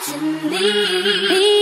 to me.